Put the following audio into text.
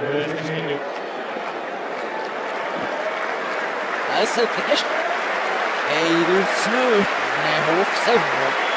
That's a fish. Hey, there's And I hope so.